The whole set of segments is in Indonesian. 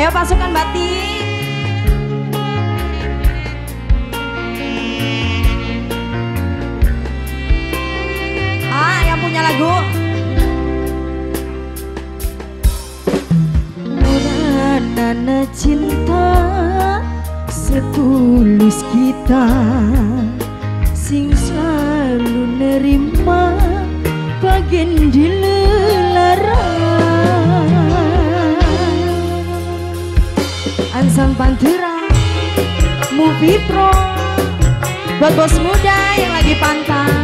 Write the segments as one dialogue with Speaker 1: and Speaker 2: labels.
Speaker 1: Ayo pasukan batik. Ah, yang punya lagu.
Speaker 2: Nana cinta setulus kita sing selalu nerima bagian
Speaker 1: dilihat Pandiran, movie pro, Buat bos muda yang lagi pantang.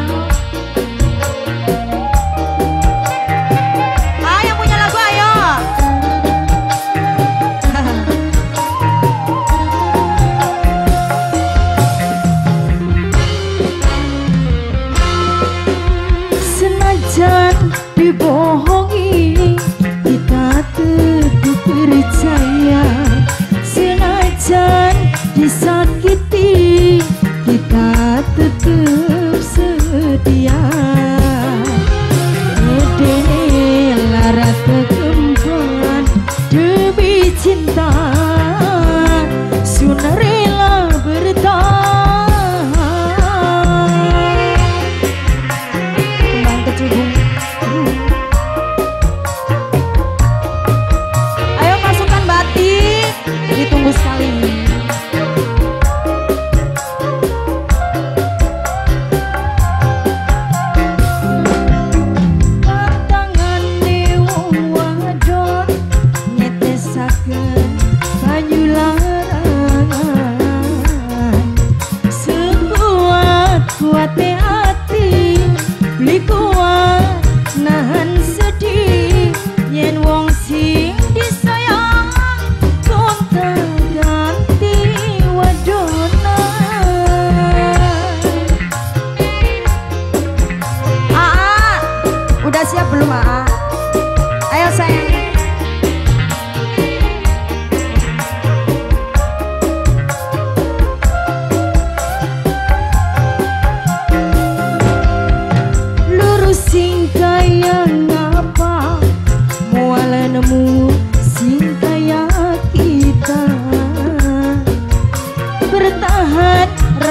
Speaker 2: sua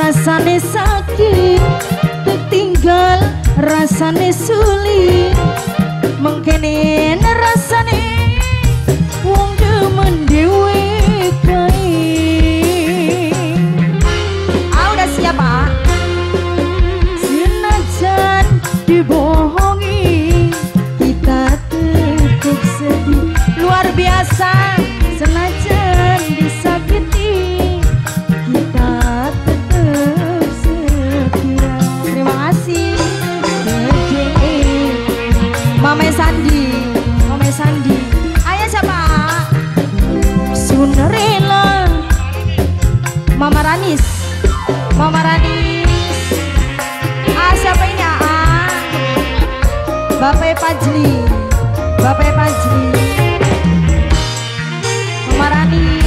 Speaker 2: rasane sakit tertinggal rasane sulit. Mengkene rasane wong demen dewe kai
Speaker 1: ah udah
Speaker 2: siapa dibohongi kita tetap sedih.
Speaker 1: Luar biasa. Bapak Panjli Bapak Panjli Memarani.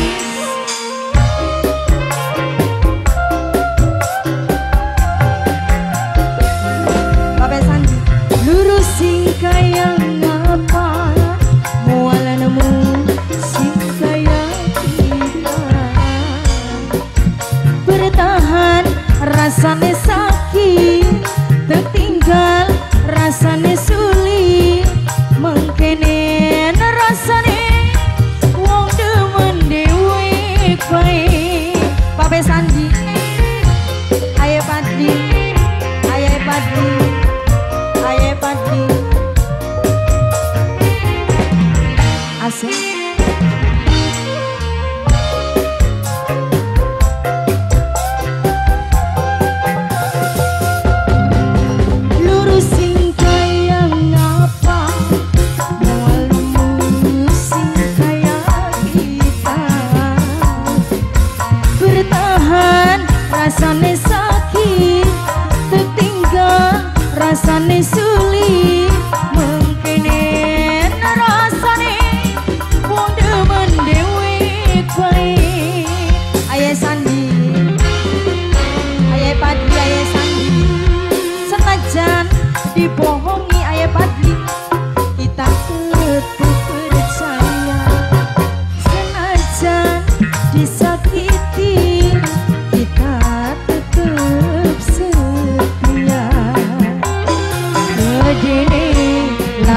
Speaker 2: Pasan Isu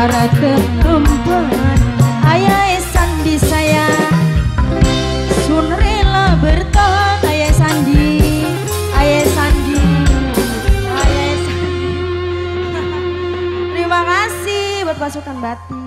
Speaker 2: arah tempat ayah sandi saya. Sun rela bertahan ayah sandi
Speaker 1: ayah sandi ayah sandi. Terima kasih buat pasukan batin